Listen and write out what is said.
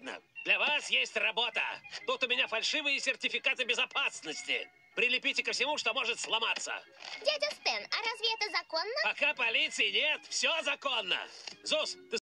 ладно. Для вас есть работа. Тут у меня фальшивые сертификаты безопасности. Прилепите ко всему, что может сломаться. Дядя Стэн, а разве это законно? Пока полиции нет, все законно. Зус, ты